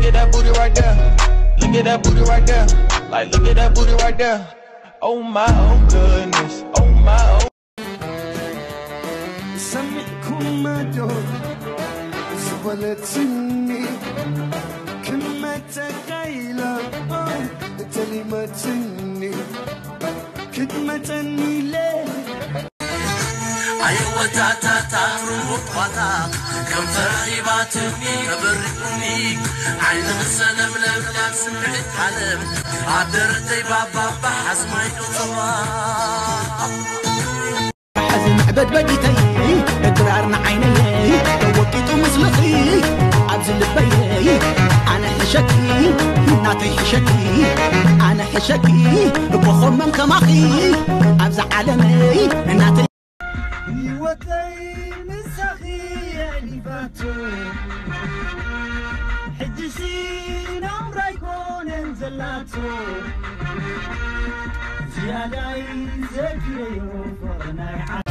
Look at that booty right there. Look at that booty right there. Like, look at that booty right there. Oh my, oh goodness. Oh my, oh. سمعكم ما دور زغلتني كلمة قايلة كلمتني كلمتني ليه ኣየወታታታ ርሙጥኳታ ከንፈራይ ባትኒ ከበሪቁኒ ዓይንኽ ሰለምለም ናብ ስምዒት ሓለም ኣብ ደረተይ ባባባ ሓስማይ ቅፅዋ ሓዝን ዕበት በዲተይ እግራርና ዓይነየ ተወቂጡ ምስልኺ ኣብዚ ልበየ ኣነ ሕሸኪ ናተይ ሕሸኪ ኣነ ሕሸኪ እቦኸመም ከማኺ ኣብዚ ዓለመይ እናተይ وتين سخياني فاتو حجسين عمرا يكون انزلاتو زيادة زكري وفرنا يحاتو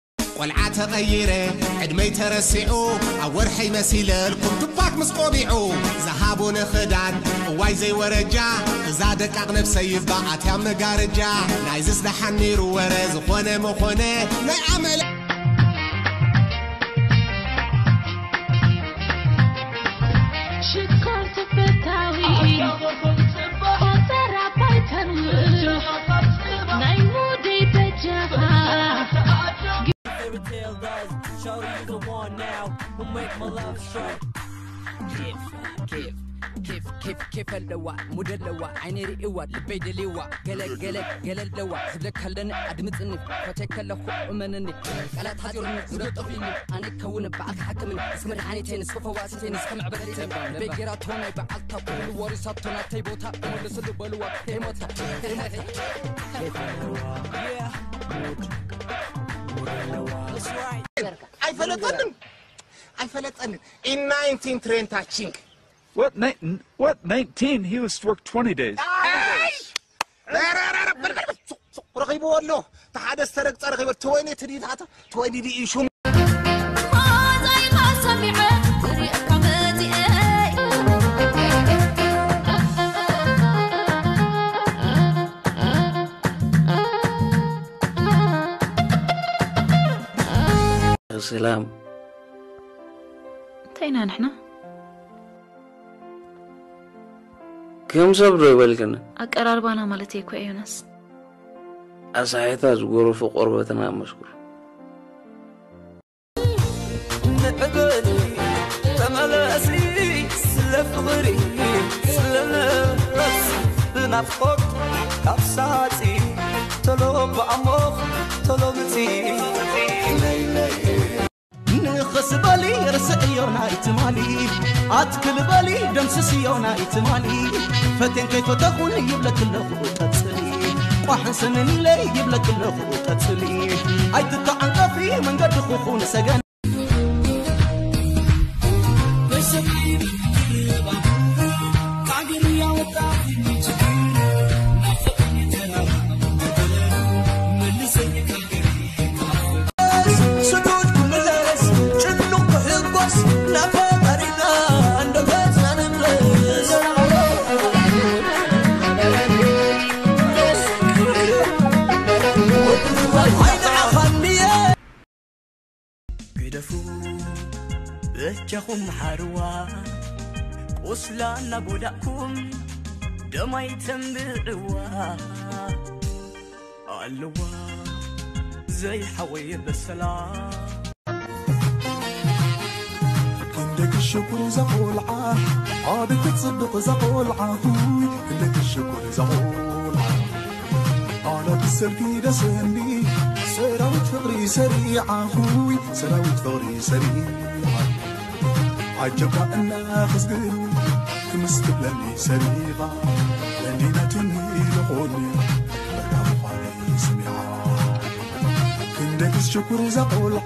ቆልዓ ተቐይረ ዕድመይ ተረሲዑ ኣብ ወርሒ መሲለ ልኩም ድባክ ምስ ቆቢዑ ዝሃቦ ንኽዳን እዋይ ዘይወረጃ እዛ ደቃቕ ነፍሰይ በኣትያ መጋረጃ ናይ ዝስዳሓን ነይሩ ወረ ዝኾነ መኾነ ናይ ዓመለ my love struck كيف كيف كيف كيف كيف اللواء مود اللواء عيني رئوة لبي دليوة قلق قلق قلق اللواء سبلك هلني أدمتني فتيك اللخو أمنني قلات حذرني زود طفيني أنا كون بعض حكمني اسمر عانيتين سوف واسيتين سكمع بغريتين بيقرات وأنا بعض تقول ورصات تونا تيبوتا أمود سلو بلوة تيموتا تيموتا كيف اللواء مود مود اللواء أي فلتنم ኣይፈለጠንን in 19 ትሬንታችንግ What, ni- what 19? He was worked 20 days. ረኺብዎ ኣሎ እቲ ሓደ ዝተረግፀ ረኺቦ ተወይኒ ትዲታቶ ተወይኒ ድኡ ሹም ዛይኻ لقينا نحنا كم صبر يبالكنا أقراربانا مالتي كو أيونس أسعيتا زغورو فوق قربتنا مشكور نعبالي تملاسي سلا تلو تلو بس بالي رسئيونا إتمالي أتكل بالي دمسسيونا إتمالي فتن كيف تقول يبلك اللغو تتسلي وحنسنني لي يبلك اللغو تتسلي أي تتعنقفي من قد خون سجن ግደፉ ብእጃኹም ሓርዋ وصلنا بوداكم دمي تنبعوا علوا زي حوير بالسلام عندك الشكر زقولعة عادك تصدق زقولعة عندك الشكر زقولعة أنا بالسلكي دسني سراوت فقري سريعة هوي سراوت فقري سريعة عجبك أنا خزقل كمستبلني سريعة. لأني نتني لقوني برقم علي سميعة. عندك الشكر زقولعة